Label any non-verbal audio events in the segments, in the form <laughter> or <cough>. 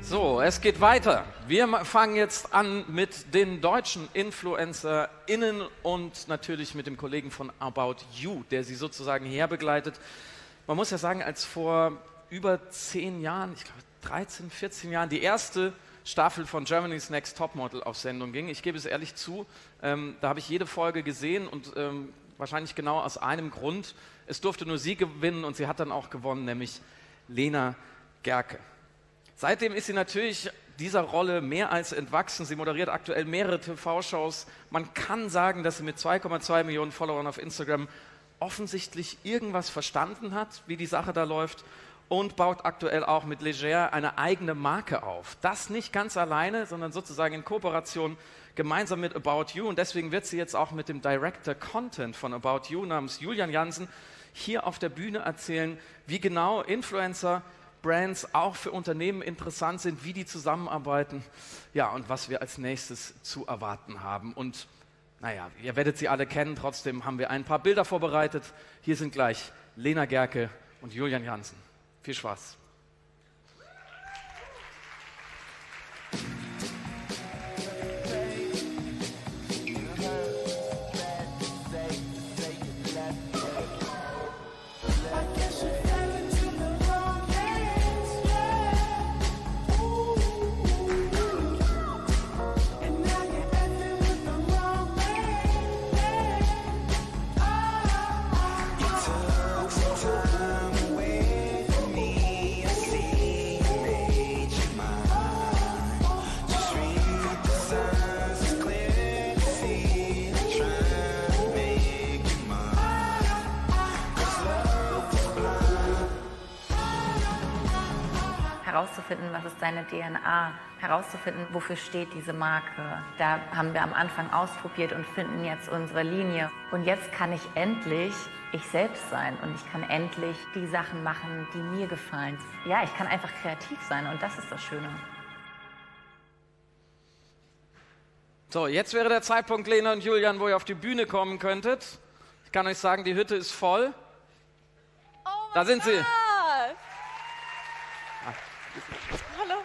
So, es geht weiter. Wir fangen jetzt an mit den deutschen InfluencerInnen und natürlich mit dem Kollegen von About You, der sie sozusagen herbegleitet. Man muss ja sagen, als vor über zehn Jahren, ich glaube 13, 14 Jahren, die erste Staffel von Germany's Next Topmodel auf Sendung ging. Ich gebe es ehrlich zu, ähm, da habe ich jede Folge gesehen und ähm, wahrscheinlich genau aus einem Grund. Es durfte nur sie gewinnen und sie hat dann auch gewonnen, nämlich Lena Gerke. Seitdem ist sie natürlich dieser Rolle mehr als entwachsen. Sie moderiert aktuell mehrere TV-Shows. Man kann sagen, dass sie mit 2,2 Millionen Followern auf Instagram offensichtlich irgendwas verstanden hat, wie die Sache da läuft und baut aktuell auch mit Leger eine eigene Marke auf. Das nicht ganz alleine, sondern sozusagen in Kooperation gemeinsam mit About You. Und deswegen wird sie jetzt auch mit dem Director Content von About You namens Julian Jansen hier auf der Bühne erzählen, wie genau Influencer, Brands auch für Unternehmen interessant sind, wie die zusammenarbeiten, ja, und was wir als nächstes zu erwarten haben. Und naja, ihr werdet sie alle kennen, trotzdem haben wir ein paar Bilder vorbereitet. Hier sind gleich Lena Gerke und Julian Jansen. Viel Spaß. Ist deine DNA, herauszufinden, wofür steht diese Marke. Da haben wir am Anfang ausprobiert und finden jetzt unsere Linie. Und jetzt kann ich endlich ich selbst sein und ich kann endlich die Sachen machen, die mir gefallen. Ja, ich kann einfach kreativ sein und das ist das Schöne. So, jetzt wäre der Zeitpunkt, Lena und Julian, wo ihr auf die Bühne kommen könntet. Ich kann euch sagen, die Hütte ist voll. Oh da sind God. sie. Hallo.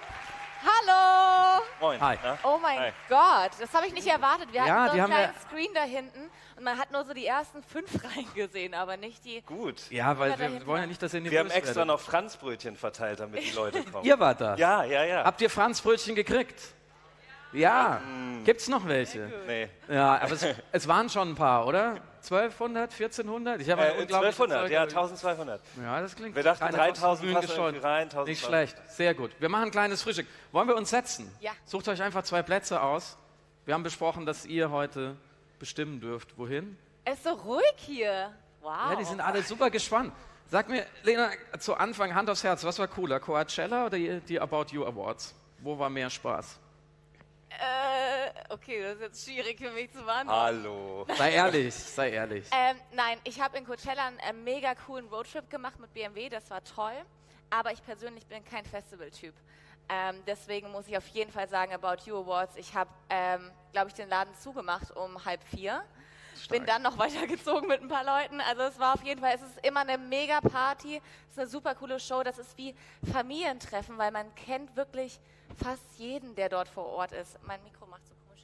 Hallo. Moin. Hi. Na? Oh mein Hi. Gott, das habe ich nicht erwartet. Wir Ja, hatten so haben einen wir- kleinen Screen da hinten und man hat nur so die ersten fünf <laughs> Reihen gesehen, aber nicht die. Gut. Ja, weil Ja, wir wollen ja nicht, dass ihr Wir haben extra werdet. noch Franzbrötchen verteilt, damit die Leute kommen. <laughs> Ihr wart da. Ja, ja, ja. Habt ihr Franzbrötchen gekriegt? Ja. Gibt's noch welche? nee. Ja, aber es, es waren schon ein paar, oder? 1200, 1400? Ich habe Äh, unglaubliche 1200, Zahl ja, gehört. 1200 Ja, das klingt. Wir dachten, keine 3000 Kostenmühen passen irgendwie rein, 1200. Nicht schlecht, sehr gut. Wir machen ein kleines Frühstück. Wollen wir uns setzen? Ja. Sucht euch einfach zwei Plätze aus. Wir haben besprochen, dass ihr heute bestimmen dürft. Wohin? Es ist so ruhig hier. Wow. Ja, die sind alle super gespannt. Sag mir, Lena, zu Anfang Hand aufs Herz, was war cooler, Coachella oder die About You Awards? Wo war mehr Spaß? Okay, das ist jetzt schwierig für mich zu beantworten. Hallo. Sei ehrlich, sei ehrlich. Ähm, nein, ich habe in Coachella einen äh, mega coolen Roadtrip gemacht mit BMW, das war toll. Aber ich persönlich bin kein Festivaltyp. Ähm, deswegen muss ich auf jeden Fall sagen, About You Awards, ich habe, ähm, glaube ich, den Laden zugemacht um halb vier. Bin dann noch <laughs> weitergezogen mit ein paar Leuten. Also es war auf jeden Fall, es ist immer eine mega Party, es ist eine super coole Show. Das ist wie Familientreffen, weil man kennt wirklich fast jeden, der dort vor Ort ist. Mein Mikro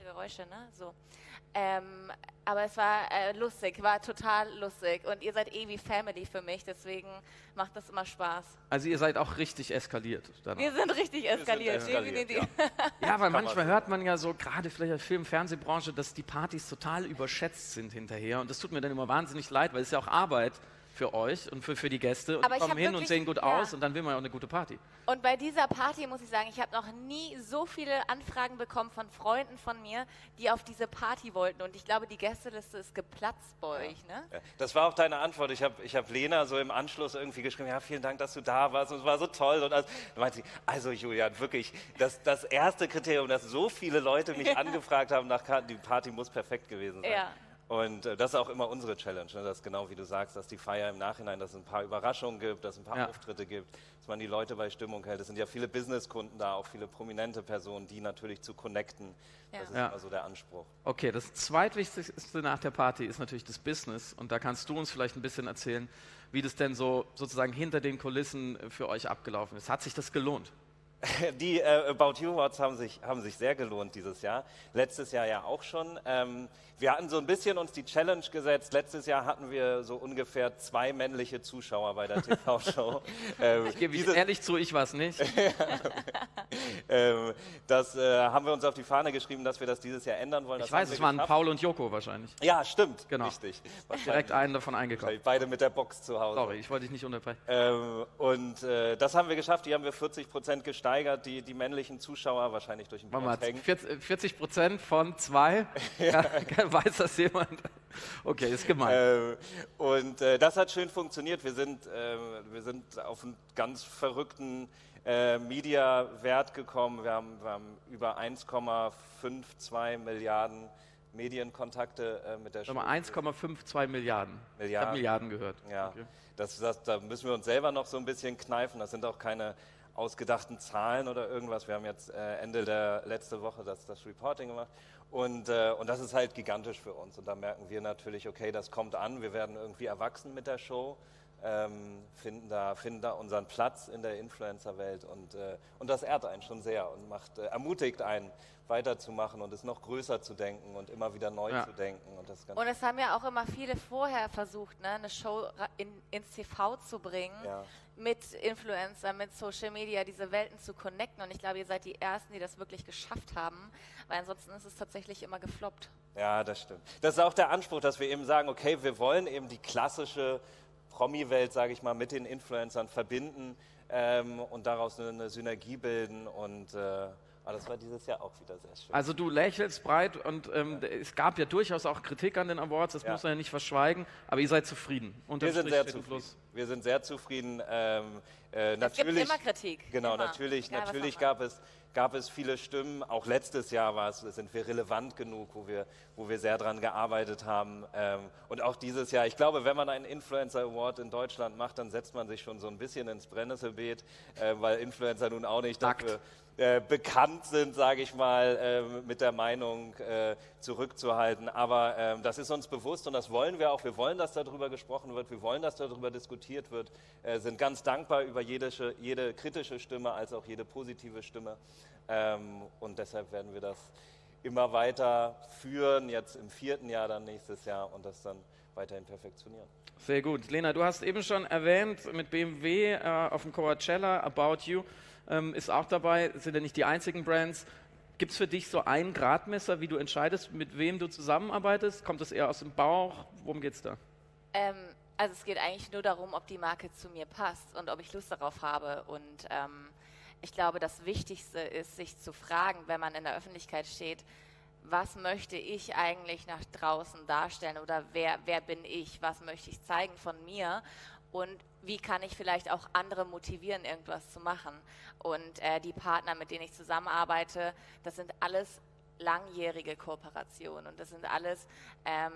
macht so komische Geräusche, ne? So. Ähm, aber es war äh, lustig, war total lustig. Und ihr seid eh wie Family für mich, deswegen macht das immer Spaß. Also ihr seid auch richtig eskaliert. danach. Wir sind richtig eskaliert, eskaliert, definitiv. Ja, weil man manchmal so hört man ja so, gerade vielleicht in der Film- und Fernsehbranche, dass die Partys total überschätzt sind hinterher. Und das tut mir dann immer wahnsinnig leid, weil es ist ja auch Arbeit für euch und für, für die Gäste. Und Aber die ich kommen hin und sehen gut ja. aus und dann will man auch eine gute Party. Und bei dieser Party muss ich sagen, ich habe noch nie so viele Anfragen bekommen von Freunden von mir, die auf diese Party wollten. Und ich glaube, die Gästeliste ist geplatzt bei euch, ne? Ja, Das war auch deine Antwort. Ich habe ich hab Lena so im Anschluss irgendwie geschrieben, ja, vielen Dank, dass du da warst und es war so toll. Und also, dann meinte sie, also Julian, wirklich, das, das erste Kriterium, dass so viele Leute mich <laughs> angefragt haben nach Karten, die Party muss perfekt gewesen sein. Ja. Und äh, das ist auch immer unsere Challenge, ne? dass genau wie du sagst, dass die Feier im Nachhinein, dass es ein paar Überraschungen gibt, dass es ein paar Ja. Auftritte gibt, dass man die Leute bei Stimmung hält. Es sind ja viele Businesskunden da, auch viele prominente Personen, die natürlich zu connecten. Ja. Das ist Ja. immer so der Anspruch. Okay, das zweitwichtigste nach der Party ist natürlich das Business. Und da kannst du uns vielleicht ein bisschen erzählen, wie das denn so sozusagen hinter den Kulissen für euch abgelaufen ist. Hat sich das gelohnt? <laughs> Die äh, About You Awards haben sich, haben sich sehr gelohnt dieses Jahr. Letztes Jahr ja auch schon. Ähm, wir hatten so ein bisschen uns die Challenge gesetzt. Letztes Jahr hatten wir so ungefähr zwei männliche Zuschauer bei der TV-Show. <laughs> ähm, Gebe ich dieses- ehrlich zu, ich war es nicht. <laughs> ähm, das äh, haben wir uns auf die Fahne geschrieben, dass wir das dieses Jahr ändern wollen. Ich Das weiß, haben wir es waren geschafft. Paul und Joko wahrscheinlich. Ja, stimmt. Genau. Richtig. Direkt einen davon eingekauft. Beide mit der Box zu Hause. Sorry, ich wollte dich nicht unterbrechen. Ähm, und äh, das haben wir geschafft. Die haben wir 40 Prozent gesteigert, die, die männlichen Zuschauer, wahrscheinlich durch den Hängen. 40 40 Prozent von zwei? <laughs> ja. <laughs> Weiß das jemand? Okay, ist gemein. Ähm, und äh, das hat schön funktioniert. Wir sind, ähm, wir sind auf einen ganz verrückten äh, Media-Wert gekommen. Wir haben, wir haben über 1,52 Milliarden Medienkontakte äh, mit der mal, 1,52 Milliarden. Ich Milliarden. habe Milliarden gehört. Ja, Okay. das, das, da müssen wir uns selber noch so ein bisschen kneifen. Das sind auch keine ausgedachten Zahlen oder irgendwas. Wir haben jetzt äh, Ende der letzte Woche das, das Reporting gemacht und, äh, und das ist halt gigantisch für uns. Und da merken wir natürlich, okay, das kommt an. Wir werden irgendwie erwachsen mit der Show, ähm, finden, da, finden da unseren Platz in der Influencer-Welt und, äh, und das ehrt einen schon sehr und macht, äh, ermutigt einen weiterzumachen und es noch größer zu denken und immer wieder neu Ja. zu denken. Und das Und es haben ja auch immer viele vorher versucht, ne, eine Show in, ins TV zu bringen, Ja. Mit Influencer, mit Social Media, diese Welten zu connecten. Und ich glaube, ihr seid die Ersten, die das wirklich geschafft haben, weil ansonsten ist es tatsächlich immer gefloppt. Ja, das stimmt. Das ist auch der Anspruch, dass wir eben sagen, okay, wir wollen eben die klassische Promi-Welt, sage ich mal, mit den Influencern verbinden ähm, und daraus eine, eine Synergie bilden. Und äh, ah, das war dieses Jahr auch wieder sehr schön. Also du lächelst breit und ähm, es gab ja durchaus auch Kritik an den Awards, das Ja. muss man ja nicht verschweigen, aber ihr seid zufrieden. Unterm wir sind Strich sehr zufrieden. Plus. Wir sind sehr zufrieden. Ähm, äh, Es natürlich, gibt immer Kritik. Genau, immer. natürlich, Egal, natürlich gab es, gab es viele Stimmen. Auch letztes Jahr war es, sind wir relevant genug, wo wir, wo wir sehr dran gearbeitet haben. Ähm, und auch dieses Jahr, ich glaube, wenn man einen Influencer Award in Deutschland macht, dann setzt man sich schon so ein bisschen ins Brennnesselbeet, äh, weil Influencer nun auch nicht Nackt. dafür äh, bekannt sind, sage ich mal, ähm, mit der Meinung äh, zurückzuhalten. Aber ähm, das ist uns bewusst und das wollen wir auch. Wir wollen, dass darüber gesprochen wird. Wir wollen, dass darüber diskutiert wird. Äh, sind ganz dankbar über jede, jede kritische Stimme als auch jede positive Stimme. Ähm, und deshalb werden wir das immer weiter führen, jetzt im vierten Jahr dann nächstes Jahr und das dann weiterhin perfektionieren. Sehr gut. Lena, du hast eben schon erwähnt, mit BMW äh, auf dem Coachella, About You ähm, ist auch dabei, sind ja nicht die einzigen Brands. Gibt es für dich so ein Gradmesser, wie du entscheidest, mit wem du zusammenarbeitest? Kommt das eher aus dem Bauch? Worum geht's da? Ähm, also es geht eigentlich nur darum, ob die Marke zu mir passt und ob ich Lust darauf habe. Und ähm, ich glaube, das Wichtigste ist, sich zu fragen, wenn man in der Öffentlichkeit steht, was möchte ich eigentlich nach draußen darstellen oder wer, wer bin ich, was möchte ich zeigen von mir und wie kann ich vielleicht auch andere motivieren, irgendwas zu machen. Und äh, die Partner, mit denen ich zusammenarbeite, das sind alles langjährige Kooperationen und das sind alles ähm,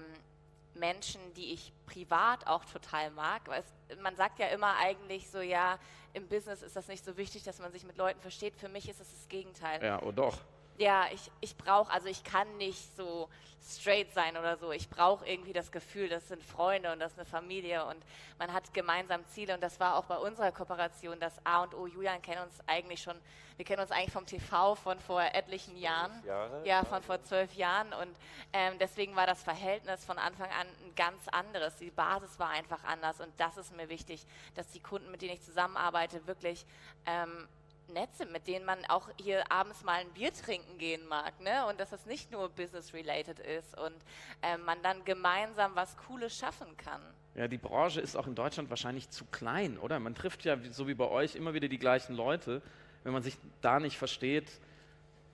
Menschen, die ich privat auch total mag. Weil es, man sagt ja immer eigentlich so, ja, im Business ist das nicht so wichtig, dass man sich mit Leuten versteht. Für mich ist es das Gegenteil. Ja, oh doch. Ja, ich, ich brauche, also ich kann nicht so straight sein oder so. Ich brauche irgendwie das Gefühl, das sind Freunde und das ist eine Familie und man hat gemeinsam Ziele und das war auch bei unserer Kooperation das A und O. Julian kennen uns eigentlich schon, wir kennen uns eigentlich vom TV von vor etlichen Jahren. Jahre? Ja, von vor zwölf Jahren und ähm, deswegen war das Verhältnis von Anfang an ein ganz anderes. Die Basis war einfach anders und das ist mir wichtig, dass die Kunden, mit denen ich zusammenarbeite, wirklich ähm, nett sind, mit denen man auch hier abends mal ein Bier trinken gehen mag, ne? Und dass es nicht nur business-related ist und ähm, man dann gemeinsam was Cooles schaffen kann. Ja, die Branche ist auch in Deutschland wahrscheinlich zu klein, oder? Man trifft ja, so wie bei euch, immer wieder die gleichen Leute. Wenn man sich da nicht versteht,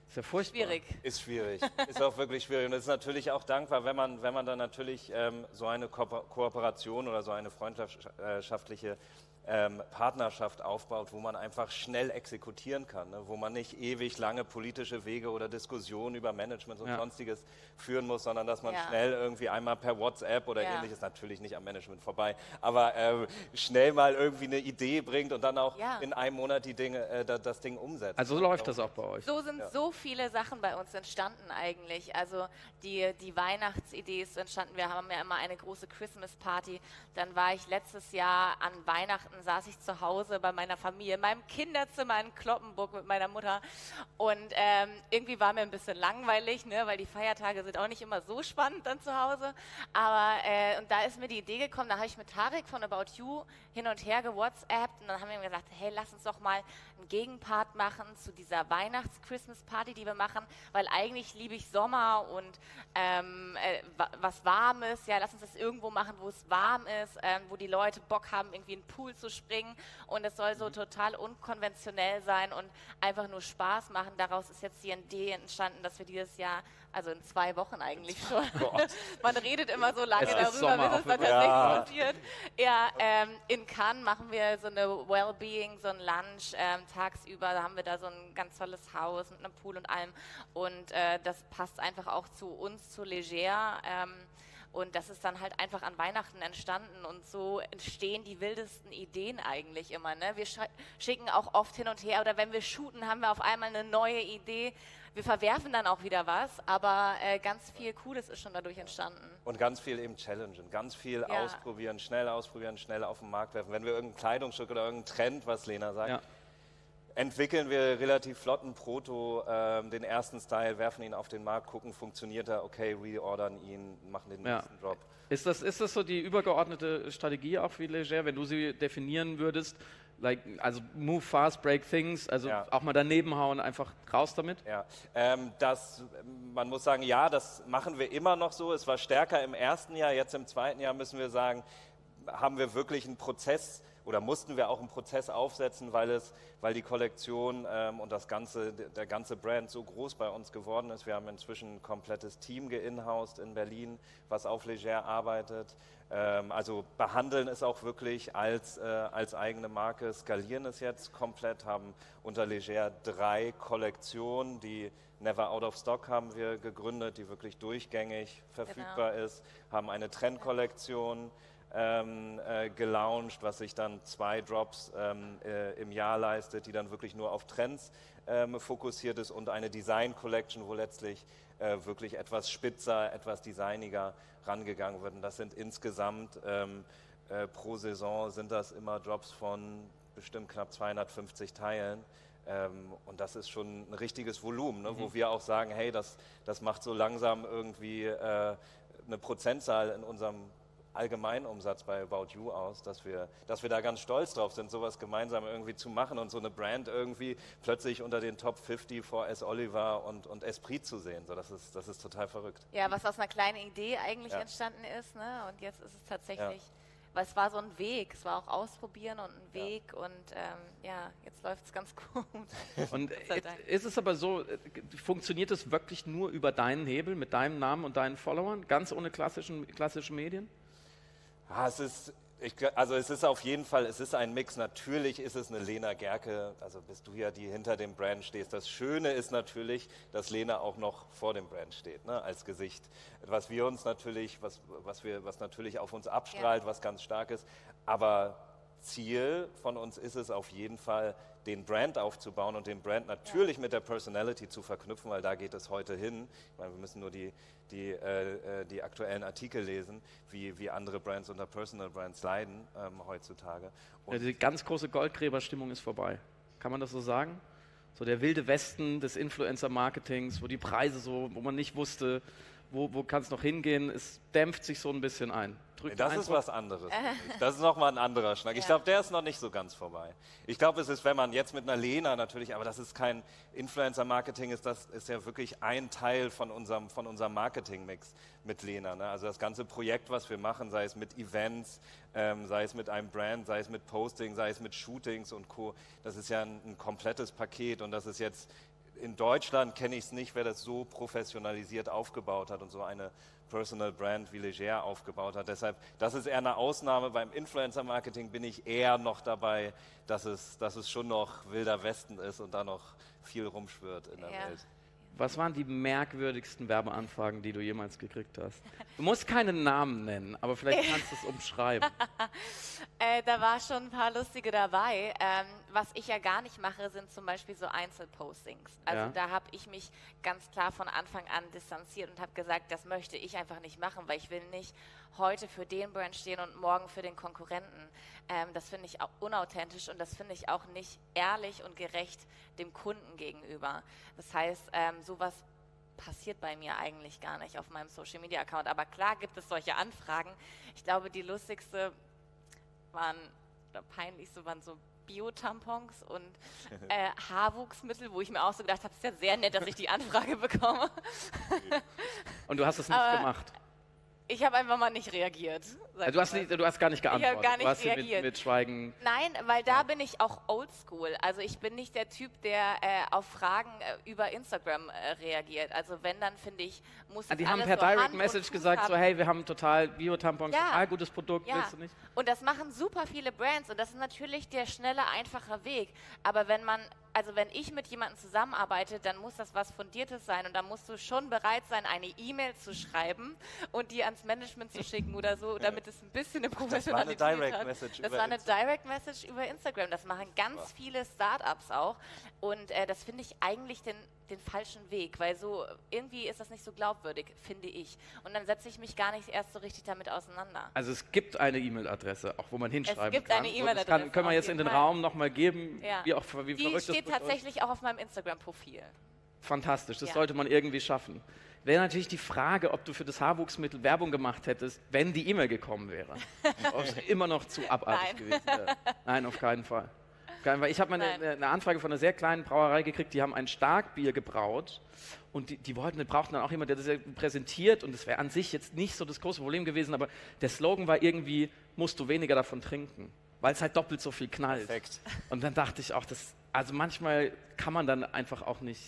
Ist ja furchtbar. Schwierig. Ist schwierig. ist auch wirklich schwierig. Und es ist natürlich auch dankbar, wenn man, wenn man dann natürlich ähm, so eine Ko Kooperation oder so eine freundschaftliche ähm, Partnerschaft aufbaut, wo man einfach schnell exekutieren kann, ne? wo man nicht ewig lange politische Wege oder Diskussionen über Management und Ja. sonstiges führen muss, sondern dass man Ja. schnell irgendwie einmal per WhatsApp oder Ja. ähnliches, natürlich nicht am Management vorbei, aber ähm, schnell mal irgendwie eine Idee bringt und dann auch Ja. in einem Monat die Dinge, äh, da- das Ding umsetzt. Also so läuft das auch bei euch. So sind so viele Sachen bei uns entstanden eigentlich. Also die, die Weihnachtsidee ist entstanden. Wir haben ja immer eine große Christmas Party. Dann war ich letztes Jahr an Weihnachten, saß ich zu Hause bei meiner Familie, in meinem Kinderzimmer in Kloppenburg mit meiner Mutter. Und ähm, irgendwie war mir ein bisschen langweilig, ne, weil die Feiertage sind auch nicht immer so spannend dann zu Hause. Aber äh, und da ist mir die Idee gekommen, da habe ich mit Tarek von About You hin und her gewhatsappt und dann haben wir gesagt, hey, lass uns doch mal einen Gegenpart machen zu dieser Weihnachts-Christmas-Party, die wir machen, weil eigentlich liebe ich Sommer und ähm, äh, wa- was Warmes. Ja, lass uns das irgendwo machen, wo es warm ist, ähm, wo die Leute Bock haben, irgendwie in den Pool zu springen und es soll so total unkonventionell sein und einfach nur Spaß machen. Daraus ist jetzt die Idee entstanden, dass wir dieses Jahr, also in zwei Wochen eigentlich schon, <laughs> man redet immer so lange Es darüber, Sommer bis es dann tatsächlich Ja. Ja, ähm, in Cannes machen wir so eine Wellbeing, so ein Lunch ähm, tagsüber. Da haben wir da so ein ganz tolles Haus mit einem Pool und allem. Und äh, das passt einfach auch zu uns, zu Leger. Ähm, und das ist dann halt einfach an Weihnachten entstanden. Und so entstehen die wildesten Ideen eigentlich immer. Ne? Wir sch schicken auch oft hin und her. Oder wenn wir shooten, haben wir auf einmal eine neue Idee. Wir verwerfen dann auch wieder was. Aber äh, ganz viel Cooles ist schon dadurch entstanden. Und ganz viel eben challengen, ganz viel Ja. ausprobieren, schnell ausprobieren, schnell auf den Markt werfen. Wenn wir irgendein Kleidungsstück oder irgendein Trend, was Lena sagt, Ja. Entwickeln wir relativ flotten Proto, ähm, den ersten Style, werfen ihn auf den Markt, gucken, funktioniert er, okay, reordern ihn, machen den Ja. nächsten Drop. Ist das, ist das so die übergeordnete Strategie auch wie Leger, wenn du sie definieren würdest? Like, also move fast, break things, also Ja. auch mal daneben hauen, einfach raus damit? Ja, ähm, das, man muss sagen, ja, das machen wir immer noch so. Es war stärker im ersten Jahr, jetzt im zweiten Jahr müssen wir sagen, haben wir wirklich einen Prozess oder mussten wir auch einen Prozess aufsetzen, weil es, weil die Kollektion ähm, und das ganze, der ganze Brand so groß bei uns geworden ist. Wir haben inzwischen ein komplettes Team geinhoused in Berlin, was auf Leger arbeitet. Ähm, also behandeln es auch wirklich als, äh, als eigene Marke, skalieren es jetzt komplett, haben unter Leger drei Kollektionen, die Never Out of Stock haben wir gegründet, die wirklich durchgängig verfügbar ist, haben eine Trendkollektion ähm, äh, gelauncht, was sich dann zwei Drops ähm, äh, im Jahr leistet, die dann wirklich nur auf Trends ähm, fokussiert ist und eine Design Collection, wo letztlich äh, wirklich etwas spitzer, etwas designiger rangegangen wird. Und das sind insgesamt ähm, äh, pro Saison sind das immer Drops von bestimmt knapp 250 Teilen. Ähm, und das ist schon ein richtiges Volumen, ne, wo wir auch sagen, hey, das, das macht so langsam irgendwie äh, eine Prozentzahl in unserem Allgemeinumsatz bei About You aus, dass wir, dass wir da ganz stolz drauf sind, sowas gemeinsam irgendwie zu machen und so eine Brand irgendwie plötzlich unter den Top 50 vor S. Oliver und, und Esprit zu sehen. So, das, ist, das ist total verrückt. Ja, was aus einer kleinen Idee eigentlich Ja. entstanden ist, ne? Und jetzt ist es tatsächlich, weil es war so ein Weg, es war auch Ausprobieren und ein Weg und ähm, ja, jetzt läuft es ganz <laughs> gut. Und ist es aber so, äh, funktioniert es wirklich nur über deinen Hebel, mit deinem Namen und deinen Followern, ganz ohne klassischen, klassische Medien? Ah, es ist, ich, also es ist auf jeden Fall, es ist ein Mix. Natürlich ist es eine Lena Gerke, also bist du ja, die hinter dem Brand stehst. Das Schöne ist natürlich, dass Lena auch noch vor dem Brand steht, ne, als Gesicht. Was wir uns natürlich, was, was, wir, was natürlich auf uns abstrahlt, was ganz stark ist. Aber Ziel von uns ist es auf jeden Fall, den Brand aufzubauen und den Brand natürlich mit der Personality zu verknüpfen, weil da geht es heute hin. Ich meine, wir müssen nur die, die, äh, äh, die aktuellen Artikel lesen, wie, wie andere Brands unter Personal Brands leiden ähm, heutzutage. Und Ja, die ganz große Goldgräberstimmung ist vorbei. Kann man das so sagen? So der wilde Westen des Influencer-Marketings, wo die Preise so, wo man nicht wusste, wo, wo kann es noch hingehen, es dämpft sich so ein bisschen ein. Drückt das ist was anderes. Das ist nochmal ein anderer Schnack. Ich Ja. glaube, der ist noch nicht so ganz vorbei. Ich glaube, es ist, wenn man jetzt mit einer Lena natürlich, aber das ist kein Influencer-Marketing, ist das ist ja wirklich ein Teil von unserem, von unserem Marketing-Mix mit Lena. Ne? Also das ganze Projekt, was wir machen, sei es mit Events, ähm, sei es mit einem Brand, sei es mit Posting, sei es mit Shootings und Co., das ist ja ein, ein komplettes Paket und das ist jetzt in Deutschland kenne ich es nicht, wer das so professionalisiert aufgebaut hat und so eine Personal Brand wie Leger aufgebaut hat. Deshalb, das ist eher eine Ausnahme. Beim Influencer-Marketing bin ich eher noch dabei, dass es, dass es schon noch wilder Westen ist und da noch viel rumschwirrt in der Ja. Welt. Was waren die merkwürdigsten Werbeanfragen, die du jemals gekriegt hast? Du musst keinen Namen nennen, aber vielleicht <laughs> kannst du es umschreiben. <laughs> Äh, da war schon ein paar lustige dabei. Ähm, was ich ja gar nicht mache, sind zum Beispiel so Einzelpostings. Also Ja. da habe ich mich ganz klar von Anfang an distanziert und habe gesagt, das möchte ich einfach nicht machen, weil ich will nicht heute für den Brand stehen und morgen für den Konkurrenten. Ähm, das finde ich auch unauthentisch und das finde ich auch nicht ehrlich und gerecht dem Kunden gegenüber. Das heißt, ähm, sowas passiert bei mir eigentlich gar nicht auf meinem Social Media Account. Aber klar gibt es solche Anfragen. Ich glaube, die lustigste waren, oder peinlichste waren so Bio-Tampons und <laughs> äh, Haarwuchsmittel, wo ich mir auch so gedacht habe, es ist ja sehr nett, dass ich die Anfrage bekomme. <laughs> Und du hast es nicht Aber- gemacht. Ich habe einfach mal nicht reagiert. sag Du hast, ich nicht, du hast gar nicht geantwortet. gar nicht du hast sie mit, reagiert. mit Schweigen. Nein, weil da bin ich auch oldschool. Also ich bin nicht der Typ, der äh, auf Fragen äh, über Instagram äh, reagiert. Also wenn, dann finde ich, muss Ah, die es haben per so Hand Direct und Message gesagt, so haben. hey, wir haben total Bio-Tampons, Ja. total gutes Produkt, Ja, willst du nicht? und das machen super viele Brands und das ist natürlich der schnelle, einfache Weg. Aber wenn man, also wenn ich mit jemandem zusammenarbeite, dann muss das was Fundiertes sein und dann musst du schon bereit sein, eine E-Mail zu schreiben und die ans Management zu schicken oder so, damit es ein bisschen eine Professionalität Direct hat. Message Das war eine Direct Message über Instagram. Das machen ganz viele Startups auch und äh, das finde ich eigentlich den den falschen Weg, weil so irgendwie ist das nicht so glaubwürdig, finde ich. Und dann setze ich mich gar nicht erst so richtig damit auseinander. Also es gibt eine E-Mail-Adresse, auch wo man hinschreiben gibt kann. eine E-Mail-Adresse, kann- Können wir jetzt in den Fall. Raum nochmal geben, Ja. wie, auch, wie Die steht tatsächlich auch auf meinem Instagram-Profil. Fantastisch, das Ja. sollte man irgendwie schaffen. Wäre natürlich die Frage, ob du für das Haarwuchsmittel Werbung gemacht hättest, wenn die E-Mail gekommen wäre. <laughs> Ob es immer noch zu abartig Nein. gewesen wäre. Nein, auf keinen Fall. Kein- Weil ich habe mal eine, eine Anfrage von einer sehr kleinen Brauerei gekriegt, die haben ein Starkbier gebraut und die, die wollten, die brauchten dann auch jemanden, der das präsentiert und das wäre an sich jetzt nicht so das große Problem gewesen, aber der Slogan war irgendwie, musst du weniger davon trinken, weil es halt doppelt so viel knallt. Perfekt. Und dann dachte ich auch, das, also manchmal kann man dann einfach auch nicht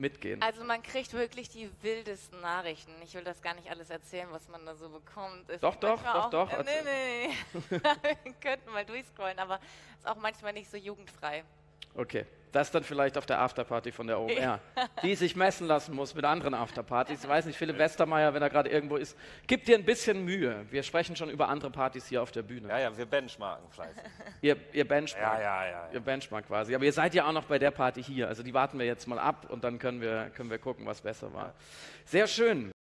mitgehen. Also man kriegt wirklich die wildesten Nachrichten. Ich will das gar nicht alles erzählen, was man da so bekommt. Es Doch, doch, doch, doch, Äh, nee, nee, nee. <laughs> Wir könnten mal durchscrollen, aber ist auch manchmal nicht so jugendfrei. Okay, das dann vielleicht auf der Afterparty von der OMR, die sich messen lassen muss mit anderen Afterpartys. Ich weiß nicht, Philipp Westermeier, wenn er gerade irgendwo ist, gib dir ein bisschen Mühe. Wir sprechen schon über andere Partys hier auf der Bühne. Ja, ja, wir benchmarken fleißig. Ihr, ihr Benchmark. Ja, ja, ja. Ihr ja. Benchmark quasi. Aber ihr seid ja auch noch bei der Party hier. Also die warten wir jetzt mal ab und dann können wir, können wir gucken, was besser war. Sehr schön.